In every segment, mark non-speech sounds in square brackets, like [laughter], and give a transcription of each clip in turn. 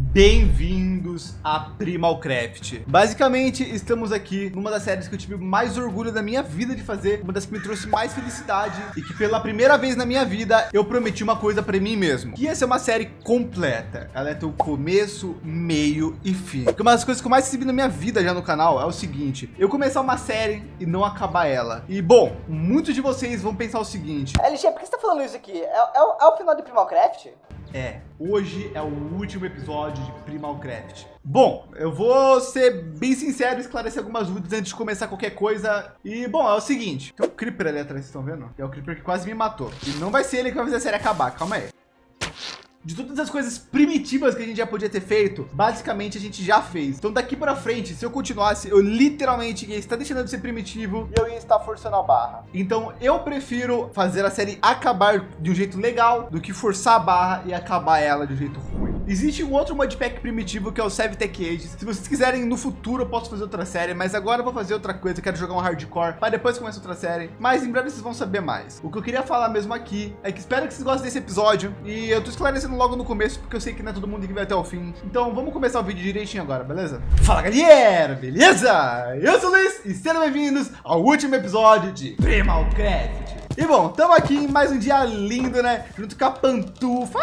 Bem-vindos a Primalcraft. Basicamente, estamos aqui numa das séries que eu tive mais orgulho da minha vida de fazer, uma das que me trouxe mais felicidade e que pela primeira vez na minha vida eu prometi uma coisa para mim mesmo, que ia ser uma série completa. Ela é ter o começo, meio e fim. Porque uma das coisas que eu mais recebi na minha vida já no canal é o seguinte: eu começar uma série e não acabar ela. E bom, muitos de vocês vão pensar o seguinte: LG, por que você tá falando isso aqui? É, é, é o final de Primalcraft? É, hoje é o último episódio de Primalcraft. Bom, eu vou ser bem sincero e esclarecer algumas dúvidas antes de começar qualquer coisa. E, bom, é o seguinte: tem um Creeper ali atrás, vocês estão vendo? É o Creeper que quase me matou. E não vai ser ele que vai fazer a série acabar, calma aí. De todas as coisas primitivas que a gente já podia ter feito, basicamente a gente já fez. Então daqui pra frente, se eu continuasse, eu literalmente ia estar deixando de ser primitivo E eu ia estar forçando a barra. então eu prefiro fazer a série acabar de um jeito legal do que forçar a barra e acabar ela de um jeito ruim. Existe um outro modpack primitivo que é o Save Tech Age. Se vocês quiserem no futuro eu posso fazer outra série, mas agora eu vou fazer outra coisa. Eu quero jogar um hardcore para depois começar outra série. Mas em breve vocês vão saber mais. O que eu queria falar mesmo aqui é que espero que vocês gostem desse episódio e eu tô esclarecendo logo no começo porque eu sei que não é todo mundo que vai até o fim. Então vamos começar o vídeo direitinho agora, beleza? Fala galera, beleza? Eu sou o Luiz e sejam bem-vindos ao último episódio de Primalcraft. E bom, estamos aqui em mais um dia lindo, né? Junto com a Pantufa,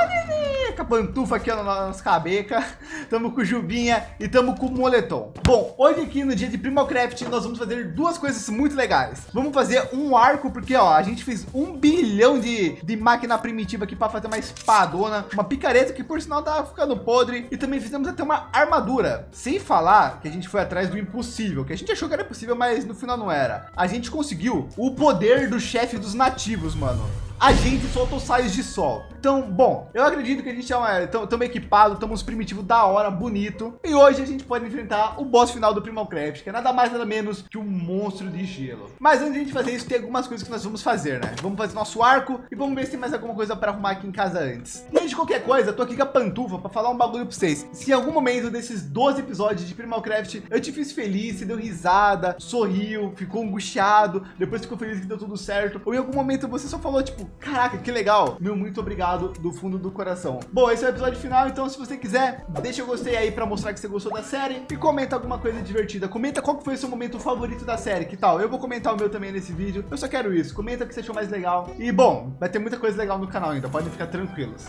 com a Pantufa aqui na nossa cabeca. [laughs] Tamo com Jubinha e tamo com o Moletom. Bom, hoje aqui no dia de Primalcraft nós vamos fazer duas coisas muito legais. Vamos fazer um arco, porque ó, a gente fez um bilhão de, de máquina primitiva aqui para fazer uma espadona, uma picareta que por sinal tava ficando podre. E também fizemos até uma armadura. Sem falar que a gente foi atrás do impossível, que a gente achou que era possível, mas no final não era. A gente conseguiu o poder do chefe dos nativos, mano. A gente soltou saios de sol. Então, bom, eu acredito que a gente estamos equipado, estamos primitivos da hora, bonito. E hoje a gente pode enfrentar o boss final do Primalcraft, que é nada mais nada menos que um monstro de gelo. Mas antes de a gente fazer isso, tem algumas coisas que nós vamos fazer, né? Vamos fazer nosso arco e vamos ver se tem mais alguma coisa para arrumar aqui em casa antes. E antes de qualquer coisa, tô aqui com a pantufa para falar um bagulho para vocês. Se em algum momento desses 12 episódios de Primalcraft eu te fiz feliz, você deu risada, sorriu, ficou angustiado, depois ficou feliz que deu tudo certo, ou em algum momento você só falou tipo, caraca, que legal, meu muito obrigado do fundo do coração. Bom, esse é o episódio final, então se você quiser, deixa eu gostei aí para mostrar que você gostou da série e comenta alguma coisa divertida. Comenta qual foi o seu momento favorito da série, que tal? Eu vou comentar o meu também nesse vídeo. Eu só quero isso. Comenta o que você achou mais legal. E bom, vai ter muita coisa legal no canal ainda, podem ficar tranquilos.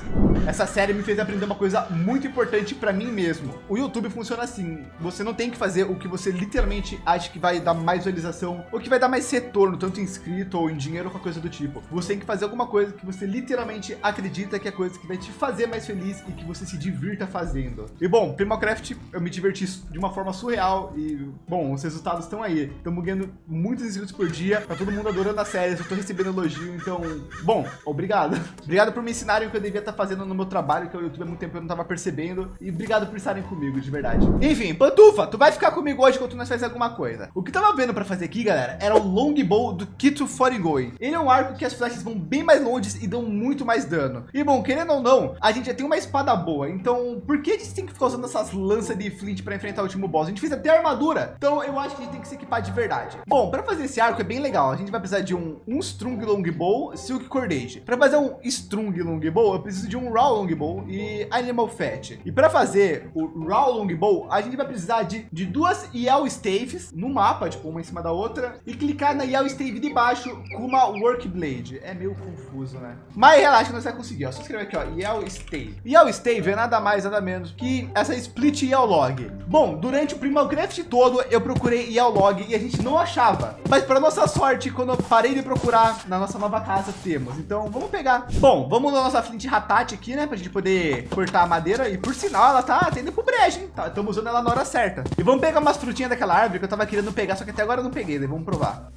Essa série me fez aprender uma coisa muito importante para mim mesmo. O YouTube funciona assim, você não tem que fazer o que você literalmente acha que vai dar mais visualização ou que vai dar mais retorno, tanto em inscrito ou em dinheiro ou qualquer coisa do tipo. Você tem que fazer alguma coisa que você literalmente acredita que é coisa que vai te fazer mais feliz e que você se divirta fazendo. E bom, Primalcraft eu me diverti de uma forma surreal e bom, os resultados estão aí. Estamos ganhando muitos inscritos por dia, tá todo mundo adorando a série, eu tô recebendo elogio, então, bom, obrigado. [laughs] obrigado por me ensinarem o que eu devia estar fazendo no meu trabalho, que o YouTube há muito tempo eu não tava percebendo, e obrigado por estarem comigo, de verdade. Enfim, Pantufa, tu vai ficar comigo hoje enquanto nós fazemos alguma coisa. O que tava vendo para fazer aqui, galera, era o Longbow do Kito Forigoi. Ele é um arco que as flechas vão bem mais longe e dão muito mais dano. E bom, querendo ou não, a gente já tem uma espada boa. Então, por que a gente tem que ficar usando essas lanças de flint para enfrentar o último boss? A gente fez até armadura. Então, eu acho que a gente tem que se equipar de verdade. Bom, para fazer esse arco é bem legal. A gente vai precisar de um, um Strung Longbow, Silk Cordage. Para fazer um Strung Longbow, eu preciso de um Raw Longbow e Animal Fat. E para fazer o Raw Longbow, a gente vai precisar de, de duas Yell Staves no mapa, tipo, uma em cima da outra, e clicar na Yell Stave de baixo com uma Work Blade. É meio confuso, né? Mas relaxa, nós vamos conseguir. Ó. Só escrever aqui, ó, Yell Stave. Yell Stave é nada mais, nada menos que essa Split Yell Log. Bom, durante o Primalcraft todo, eu procurei Yell Log e a gente não achava. Mas para nossa sorte, quando eu parei de procurar na nossa nova casa, temos. Então, vamos pegar. Bom, vamos na nossa Flint Ratat aqui, né? Pra gente poder cortar a madeira. E por sinal, ela tá tendo pro brejo, hein? Tá, estamos usando ela na hora certa. E vamos pegar umas frutinhas daquela árvore que eu tava querendo pegar, só que até agora eu não peguei. Daí vamos provar.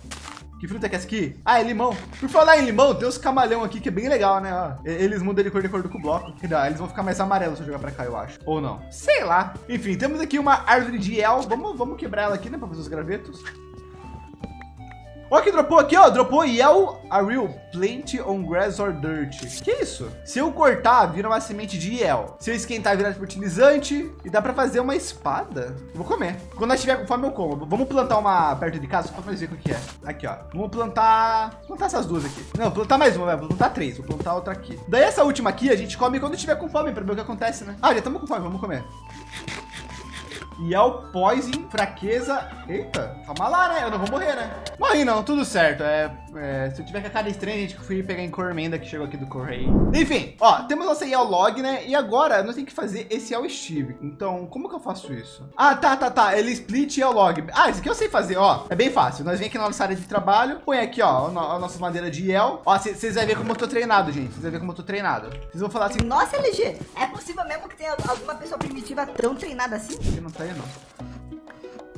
Que fruta que é essa aqui? Ah, é limão. Por falar em limão, tem os camalhão aqui que é bem legal, né? Ó, eles mudam de cor de acordo com o bloco. Eles vão ficar mais amarelos se eu jogar pra cá, eu acho. Ou não. Sei lá. Enfim, temos aqui uma árvore de El. Vamos, vamos quebrar ela aqui, né? Pra fazer os gravetos. Ó que dropou aqui, ó. Dropou Yell a real plant on grass or dirt. Que isso? Se eu cortar, vira uma semente de Yell. Se eu esquentar, vira fertilizante. E dá para fazer uma espada. vou comer. Quando nós tiver com fome, eu como. Vamos plantar uma perto de casa, só para ver o que é. Aqui, ó. Vamos plantar... Plantar essas duas aqui. Não, plantar mais uma, vou plantar três. Vou plantar outra aqui. Daí essa última aqui, a gente come quando tiver com fome, para ver o que acontece, né? Ah, já estamos com fome, vamos comer. E é o poison, fraqueza. Eita, calma lá, né? Eu não vou morrer, né? Morri não, tudo certo. É, é, se eu tiver com a cara estranha, a gente fui pegar encomenda que chegou aqui do correio. Enfim, ó, temos nossa Yell log, né? E agora nós temos que fazer esse Yell Steve. Então, como que eu faço isso? Ah, tá, tá, tá. Ele split Yell log. Ah, isso aqui eu sei fazer, ó. É bem fácil. Nós vem aqui na nossa área de trabalho, põe aqui, ó, a nossa madeira de Yell. Ó, vocês vão ver como eu tô treinado, gente. Vocês vão ver como eu tô treinado. Vocês vão falar assim, nossa, LG, é possível mesmo que tenha alguma pessoa primitiva tão treinada assim? Aqui não tá aí, não.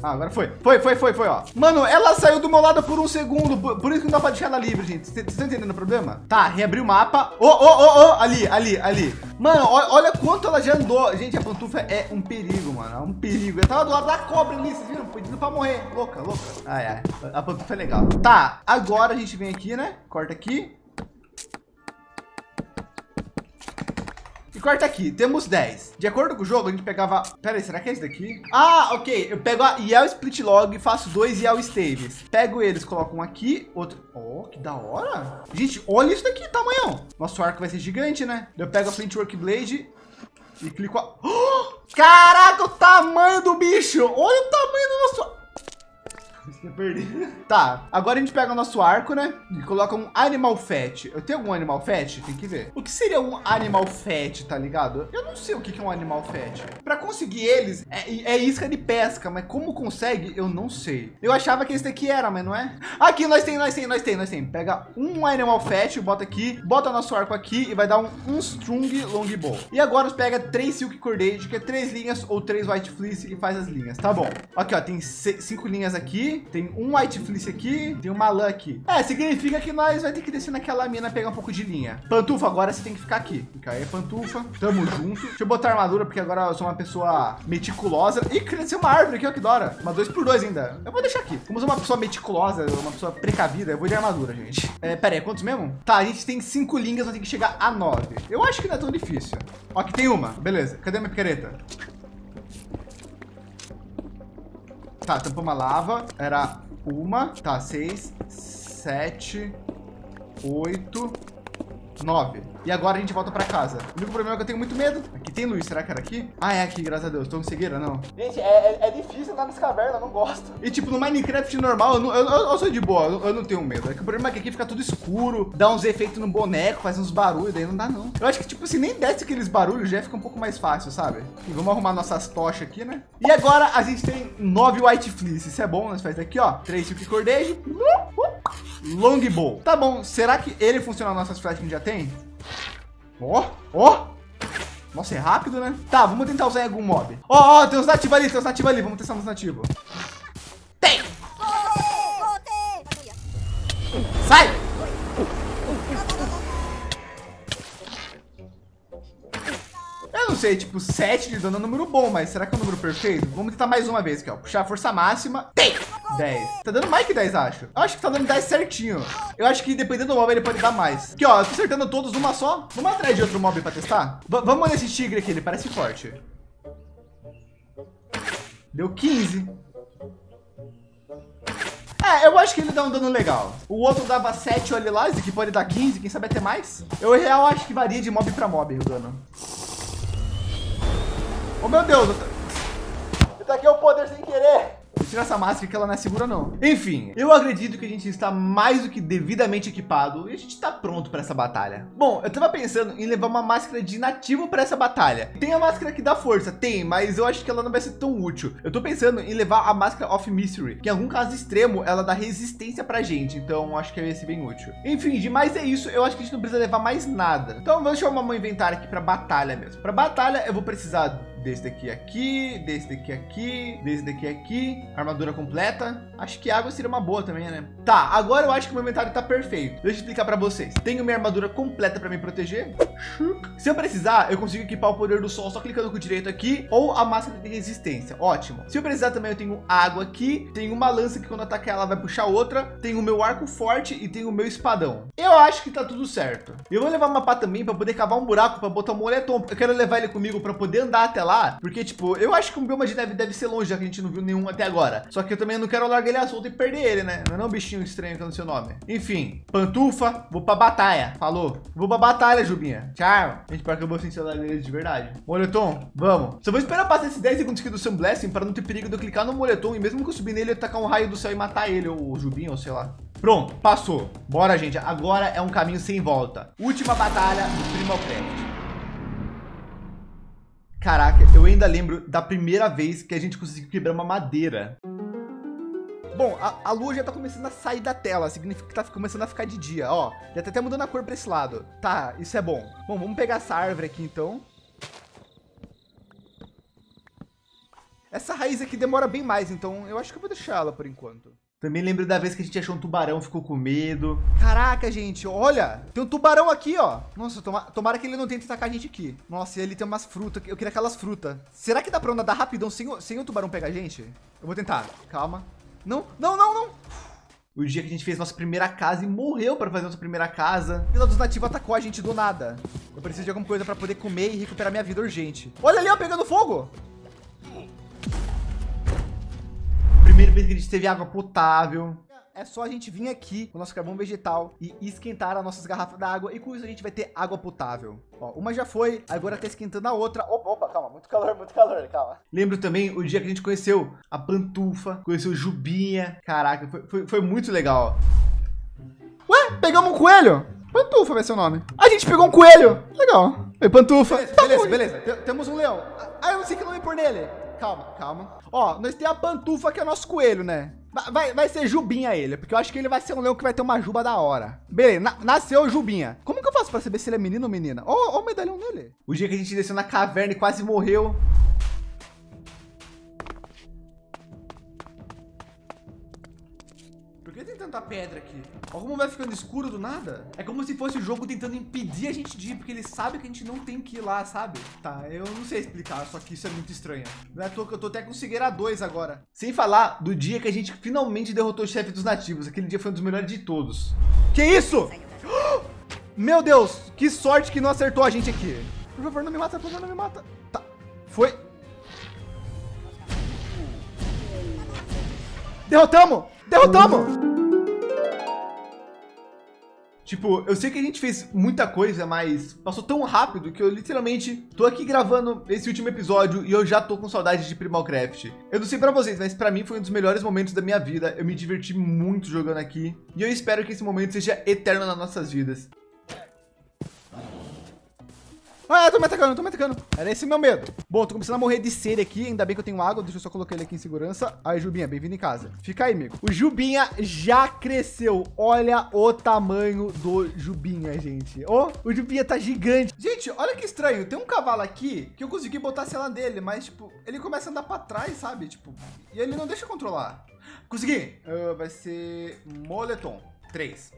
Ah, agora foi. Foi, foi, foi, foi, ó. Mano, ela saiu do meu lado por um segundo. Por, por isso que não dá pra deixar ela livre, gente. Vocês estão entendendo o problema? Tá, reabri o mapa. Ô, ô, ô, ô, ali, ali, ali. Mano, olha quanto ela já andou. Gente, a pantufa é um perigo, mano. É um perigo. Eu tava do lado da cobra ali, vocês viram? Pedindo pra morrer. Louca, louca. Ai, ai. A pantufa é legal. Tá, agora a gente vem aqui, né? Corta aqui. Corta aqui, temos 10. De acordo com o jogo, a gente pegava... Pera aí, será que é esse daqui? Ah, ok. Eu pego a Yell Split Log, faço dois Yell Staves. Pego eles, coloco um aqui, outro... Oh, que da hora. Gente, olha isso daqui, tamanhão. Nosso arco vai ser gigante, né? Eu pego a Flint Work Blade e clico a... Oh! [gasps] Caraca, o tamanho do bicho. Olha o tamanho do nosso... Eu perdi. Tá, agora a gente pega o nosso arco, né? E coloca um animal fat. Eu tenho algum animal fat? Tem que ver. O que seria um animal fat, tá ligado? Eu não sei o que é um animal fat. Para conseguir eles, é, é, isca de pesca, mas como consegue, eu não sei. Eu achava que esse daqui era, mas não é. Aqui, nós tem, nós tem, nós tem, nós tem. Pega um animal fat, bota aqui, bota nosso arco aqui e vai dar um, um strong longbow. E agora pega três silk cordage, que é três linhas ou três white fleece e faz as linhas. Tá bom. Aqui, ó, tem cinco linhas aqui, tem um white fleece aqui, tem uma aqui. É, significa que nós vai ter que descer naquela mina pegar um pouco de linha. Pantufa, agora você tem que ficar aqui. Fica aí, pantufa. Tamo junto. Deixa eu botar armadura, porque agora eu sou uma pessoa meticulosa. Ih, cresceu uma árvore aqui, ó, que dora. Uma dois por dois ainda. Eu vou deixar aqui. Como eu sou uma pessoa meticulosa, uma pessoa precavida, eu vou de armadura, gente. É, pera aí, quantos mesmo? Tá, a gente tem cinco linhas, nós tem que chegar a nove. Eu acho que não é tão difícil. Ó, aqui tem uma. Beleza. Cadê minha picareta? Tá, tampou uma lava. Era uma, tá, seis, sete, oito, nove. E agora a gente volta pra casa. O único problema é que eu tenho muito medo. Aqui tem luz, será que era aqui? Ah, é aqui, graças a Deus. Tô com cegueira, não. Gente, é, é, é difícil andar nessa caverna, eu não gosto. E tipo, no Minecraft normal, eu, não, eu, eu, eu sou de boa, eu, eu, não tenho medo. É que o problema é que aqui fica tudo escuro, dá uns efeitos no boneco, faz uns barulhos, daí não dá não. Eu acho que tipo, se nem desce aqueles barulhos, já fica um pouco mais fácil, sabe? E vamos arrumar nossas tochas aqui, né? E agora a gente tem nove White Fleece. Isso é bom, nós faz aqui, ó. Três Silk Cordage. Longbow. Tá bom, será que ele funciona nas nossas flechas que a gente já tem? Ó, ó. Nossa, é rápido, né? Tá, vamos tentar usar em algum mob. Ó, ó, tem uns nativos ali, tem uns nativos ali. Vamos testar nos nativos. Tem! Sai! Eu não sei, tipo, 7 de dano é um número bom, mas será que é um número perfeito? Vamos tentar mais uma vez aqui, ó. Puxar a força máxima. Tem! 10. Tá dando mais que 10, acho. Eu acho que tá dando 10 certinho. Eu acho que dependendo do mob, ele pode dar mais. Aqui, ó, eu tô acertando todos numa só. Vamos atrás de outro mob pra testar? V vamos nesse tigre aqui, ele parece forte. Deu 15. É, eu acho que ele dá um dano legal. O outro dava 7, olha lá, esse aqui pode dar 15, quem sabe até mais. Eu, real, acho que varia de mob pra mob o dano. Oh, meu Deus. Aqui é o poder sem querer. Tirar essa máscara que ela não é segura não. Enfim, eu acredito que a gente está mais do que devidamente equipado e a gente está pronto para essa batalha. Bom, eu tava pensando em levar uma máscara de nativo para essa batalha. Tem a máscara que dá força, tem, mas eu acho que ela não vai ser tão útil. Eu tô pensando em levar a máscara of mystery, que em algum caso extremo ela dá resistência pra gente, então acho que vai ser bem útil. Enfim, demais é isso, eu acho que a gente não precisa levar mais nada. Então vamos chamar meu inventário aqui para batalha mesmo. Para batalha eu vou precisar desse daqui aqui, desse daqui aqui, desse daqui aqui, armadura completa. Acho que água seria uma boa também, né? Tá, agora eu acho que o meu inventário tá perfeito. Deixa eu explicar para vocês. Tenho minha armadura completa para me proteger. Se eu precisar, eu consigo equipar o poder do sol só clicando com o direito aqui ou a máscara de resistência. Ótimo. Se eu precisar também, eu tenho água aqui, tenho uma lança que quando atacar ela vai puxar outra, tenho o meu arco forte e tenho o meu espadão. Eu acho que tá tudo certo. Eu vou levar uma pá também para poder cavar um buraco para botar um moletom. Eu quero levar ele comigo para poder andar até lá, porque tipo, eu acho que o bioma de neve deve ser longe, já que a gente não viu nenhum até agora. Só que eu também não quero largar ele solto e perder ele, né? Não é um bichinho estranho que é o seu nome. Enfim, pantufa, vou pra batalha. Falou. Vou pra batalha, Jubinha. Tchau. Gente, para que eu vou sentir saudade dele de verdade. Moletom, vamos. Só vou esperar passar esses 10 segundos aqui do Sun Blessing para não ter perigo de eu clicar no moletom e mesmo que eu subir nele, eu tacar um raio do céu e matar ele, ou o Jubinha, ou sei lá. Pronto, passou. Bora, gente. Agora é um caminho sem volta. Última batalha do Primal Craft. Caraca, eu ainda lembro da primeira vez que a gente conseguiu quebrar uma madeira. Bom, a, a, lua já tá começando a sair da tela, significa que tá começando a ficar de dia, ó. Já tá até mudando a cor pra esse lado. Tá, isso é bom. Bom, vamos pegar essa árvore aqui então. Essa raiz aqui demora bem mais, então eu acho que eu vou deixar ela por enquanto. Também lembro da vez que a gente achou um tubarão, ficou com medo. Caraca, gente, olha. Tem um tubarão aqui, ó. Nossa, toma, tomara que ele não tente atacar a gente aqui. Nossa, e ele tem umas frutas. Eu queria aquelas frutas. Será que dá pra andar rapidão sem, o, sem o tubarão pegar a gente? Eu vou tentar. Calma. Não, não, não, não. O dia que a gente fez nossa primeira casa e morreu para fazer nossa primeira casa. A Vila dos Nativos atacou a gente do nada. Eu preciso de alguma coisa para poder comer e recuperar minha vida urgente. Olha ali, ó, pegando fogo. Primeira vez que a gente teve água potável. É só a gente vir aqui com o nosso carvão vegetal e esquentar as nossas garrafas d'água e com isso a gente vai ter água potável. Ó, uma já foi, agora tá esquentando a outra. Opa, opa, calma, muito calor, muito calor, calma. Lembro também o dia que a gente conheceu a pantufa, conheceu o Jubinha. Caraca, foi, foi, foi muito legal. Ué, pegamos um coelho. Pantufa vai ser o nome. A gente pegou um coelho. Legal. Oi, Pantufa. Beleza, tá beleza, beleza. Temos um leão. Ah, eu não sei que nome pôr nele calma, calma. Ó, nós temos a pantufa que é nosso coelho, né? Vai, vai ser Jubinha ele, porque eu acho que ele vai ser um leão que vai ter uma juba da hora. Beleza, na, nasceu Jubinha. Como que eu faço pra saber se ele é menino ou menina? Ó, ó o medalhão dele. O dia que a gente desceu na caverna e quase morreu. Por que tem tanta pedra aqui? Olha como vai ficando escuro do nada. É como se fosse o jogo tentando impedir a gente de ir, porque ele sabe que a gente não tem que ir lá, sabe? Tá, eu não sei explicar, só que isso é muito estranho. Não é à toa que eu tô até com Cegueira 2 agora. Sem falar do dia que a gente finalmente derrotou o chefe dos nativos. Aquele dia foi um dos melhores de todos. Que isso? [gasps] Meu Deus, que sorte que não acertou a gente aqui. Por favor, não me mata, por favor, não me mata. Tá, foi. Derrotamos! Derrotamos! Tipo, eu sei que a gente fez muita coisa, mas passou tão rápido que eu literalmente tô aqui gravando esse último episódio e eu já tô com saudade de Primalcraft. Eu não sei para vocês, mas para mim foi um dos melhores momentos da minha vida. Eu me diverti muito jogando aqui e eu espero que esse momento seja eterno nas nossas vidas. Ah, tô me atacando, tô me atacando. Era esse meu medo. Bom, tô começando a morrer de sede aqui. Ainda bem que eu tenho água. Deixa eu só colocar ele aqui em segurança. Aí, Jubinha, bem-vindo em casa. Fica aí, amigo. O Jubinha já cresceu. Olha o tamanho do Jubinha, gente. Oh, o Jubinha tá gigante. Gente, olha que estranho. Tem um cavalo aqui que eu consegui botar a cela dele, mas, tipo, ele começa a andar pra trás, sabe? Tipo, e ele não deixa controlar. Consegui. Uh, vai ser moletom. 3.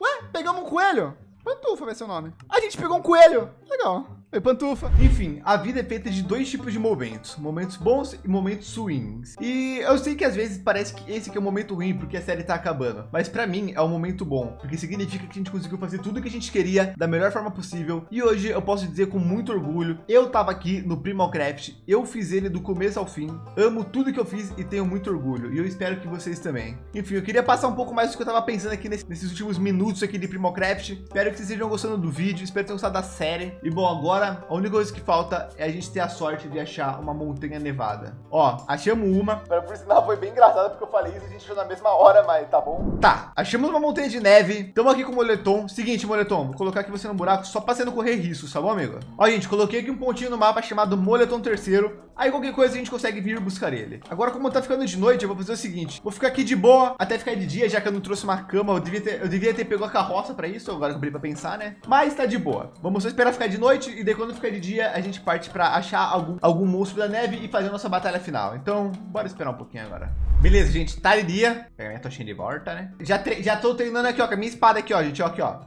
Ué, pegamos um coelho. Pantufa vai ser o nome. A gente pegou um coelho. Legal. Oi, pantufa. Enfim, a vida é feita de dois tipos de momentos. Momentos bons e momentos ruins. E eu sei que às vezes parece que esse aqui é o momento ruim porque a série tá acabando. Mas para mim é um momento bom. Porque significa que a gente conseguiu fazer tudo que a gente queria da melhor forma possível. E hoje eu posso dizer com muito orgulho. Eu tava aqui no Primalcraft. Eu fiz ele do começo ao fim. Amo tudo que eu fiz e tenho muito orgulho. E eu espero que vocês também. Enfim, eu queria passar um pouco mais do que eu tava pensando aqui nesses últimos minutos aqui de Primalcraft. Espero que vocês estejam gostando do vídeo. Espero que tenham gostado da série. E bom, agora agora a única coisa que falta é a gente ter a sorte de achar uma montanha nevada. Ó, achamos uma. Por sinal, foi bem engraçado porque eu falei isso, a gente achou na mesma hora, mas tá bom. Tá, achamos uma montanha de neve. Estamos aqui com o moletom. Seguinte, moletom, vou colocar aqui você no buraco só pra você não correr risco, tá bom, amigo? Ó, gente, coloquei aqui um pontinho no mapa chamado moletom terceiro. Aí qualquer coisa a gente consegue vir buscar ele. Agora, como tá ficando de noite, eu vou fazer o seguinte. Vou ficar aqui de boa até ficar de dia, já que eu não trouxe uma cama. Eu devia ter, eu devia ter pegado a carroça pra isso, agora que eu pra pensar, né? Mas tá de boa. Vamos só esperar ficar de noite e daí daí quando ficar de dia, a gente parte pra achar algum, algum monstro da neve e fazer a nossa batalha final. Então, bora esperar um pouquinho agora. Beleza, gente, tá de dia. Pegar minha tochinha de volta, né? Já, já tô treinando aqui, ó, com a minha espada aqui, ó, gente, ó, aqui, ó.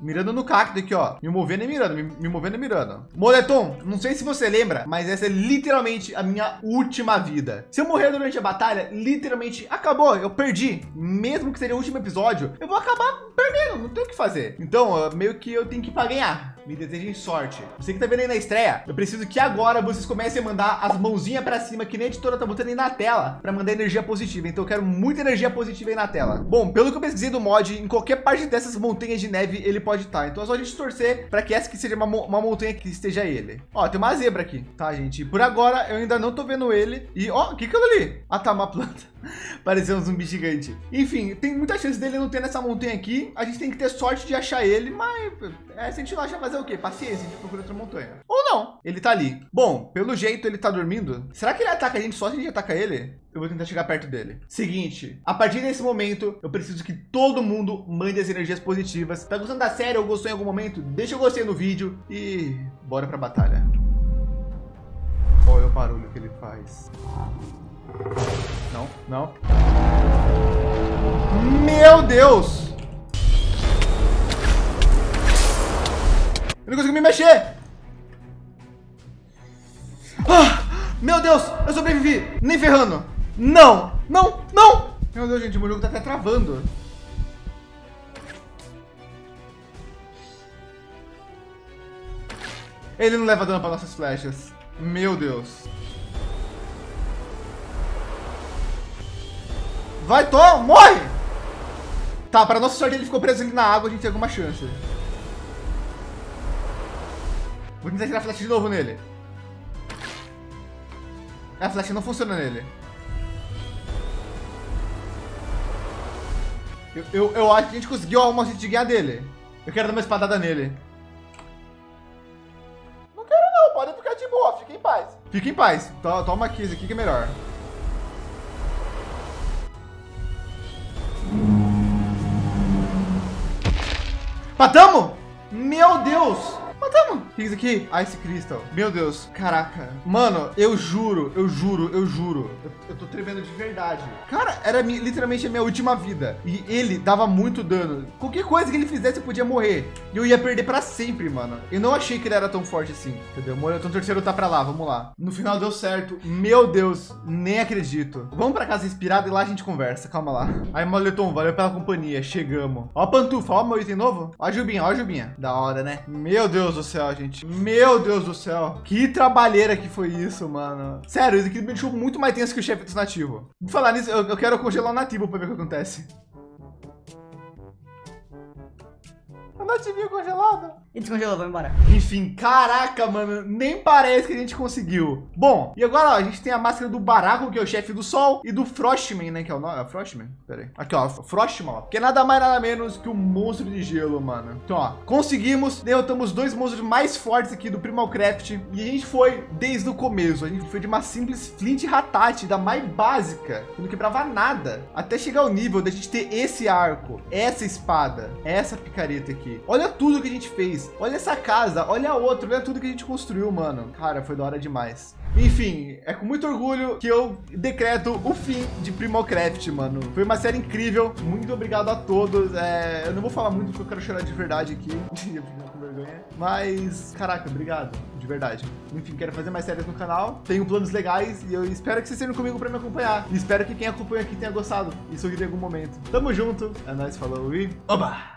Mirando no cacto aqui, ó. Me movendo e mirando, me, me, movendo e mirando. Moletom, não sei se você lembra, mas essa é literalmente a minha última vida. Se eu morrer durante a batalha, literalmente acabou, eu perdi. Mesmo que seja o último episódio, eu vou acabar perdendo, não tem o que fazer. Então, meio que eu tenho que ir pra ganhar. Me desejem sorte. Você que tá vendo aí na estreia, eu preciso que agora vocês comecem a mandar as mãozinhas para cima, que nem a editora tá botando aí na tela, para mandar energia positiva. Então eu quero muita energia positiva aí na tela. Bom, pelo que eu pesquisei do mod, em qualquer parte dessas montanhas de neve, ele pode estar. Tá. Então é só a gente torcer para que essa que seja uma, uma montanha que esteja ele. Ó, tem uma zebra aqui, tá, gente? Por agora, eu ainda não tô vendo ele. E, ó, o que que é ali? Ah, tá, uma planta. [laughs] Pareceu um zumbi gigante. Enfim, tem muita chance dele não ter nessa montanha aqui. A gente tem que ter sorte de achar ele, mas é, se a gente não achar fazer o quê? Paciência, a gente procura outra montanha. Ou não, ele tá ali. Bom, pelo jeito ele tá dormindo. Será que ele ataca a gente só se a gente ataca ele? Eu vou tentar chegar perto dele. Seguinte, a partir desse momento, eu preciso que todo mundo mande as energias positivas. Tá gostando da série ou gostou em algum momento? Deixa o gostei no vídeo e bora pra batalha. Olha o barulho que ele faz. Não, não. Meu Deus! Eu não consigo me mexer! Ah, meu Deus, eu sobrevivi! Nem ferrando! Não! Não! Não! Meu Deus, gente, o meu jogo tá até travando. Ele não leva dano para nossas flechas. Meu Deus. Vai, toma, morre! Tá, para nossa sorte ele ficou preso ali na água, a gente tem alguma chance. Vou tentar tirar a flecha de novo nele. A flecha não funciona nele. Eu, eu, eu acho que a gente conseguiu uma chance de ganhar dele. Eu quero dar uma espadada nele. Não quero não, pode ficar de boa, fica em paz. Fica em paz. Toma aqui, esse aqui que é melhor. Matamos? Meu Deus! Matamos! O que é isso aqui? Ice Crystal. Meu Deus. Caraca. Mano, eu juro, eu juro, eu juro. Eu, eu tô tremendo de verdade. Cara, era literalmente a minha última vida. E ele dava muito dano. Qualquer coisa que ele fizesse, eu podia morrer. E eu ia perder pra sempre, mano. Eu não achei que ele era tão forte assim. Entendeu? Então o terceiro tá pra lá, vamos lá. No final deu certo. Meu Deus, nem acredito. Vamos pra casa inspirada e lá a gente conversa. Calma lá. Aí, Moletom, valeu pela companhia. Chegamos. Ó a pantufa, ó o meu item novo. Ó a Jubinha, ó a Jubinha. Da hora, né? Meu Deus do céu, gente. Meu Deus do céu. Que trabalheira que foi isso, mano. Sério, isso aqui me deixou muito mais tenso que o chefe dos nativos. Falar nisso, eu, eu quero congelar o nativo pra ver o que acontece. O nativinho congelado. E descongelou, vamos embora. Enfim, caraca, mano, nem parece que a gente conseguiu. Bom, e agora ó, a gente tem a máscara do Baraco, que é o chefe do Sol, e do Frostman, né, que é o nome, é Frostman? Pera aí. Aqui, ó, Frostman, ó, que é nada mais nada menos que o um monstro de gelo, mano. Então, ó, conseguimos, derrotamos dois monstros mais fortes aqui do Primalcraft, e a gente foi desde o começo, a gente foi de uma simples Flint Ratat, da mais básica, que não quebrava nada, até chegar ao nível da gente ter esse arco, essa espada, essa picareta aqui. Olha tudo que a gente fez. Olha essa casa, olha a outra, olha tudo que a gente construiu, mano. Cara, foi da hora demais. Enfim, é com muito orgulho que eu decreto o fim de Primocraft, mano. Foi uma série incrível. Muito obrigado a todos. É, eu não vou falar muito porque eu quero chorar de verdade aqui. [laughs] com vergonha. Mas, caraca, obrigado. De verdade. Enfim, quero fazer mais séries no canal. Tenho planos legais e eu espero que vocês estejam comigo para me acompanhar. E espero que quem acompanha aqui tenha gostado e sorrir em algum momento. Tamo junto. É nóis, falou e... Oba!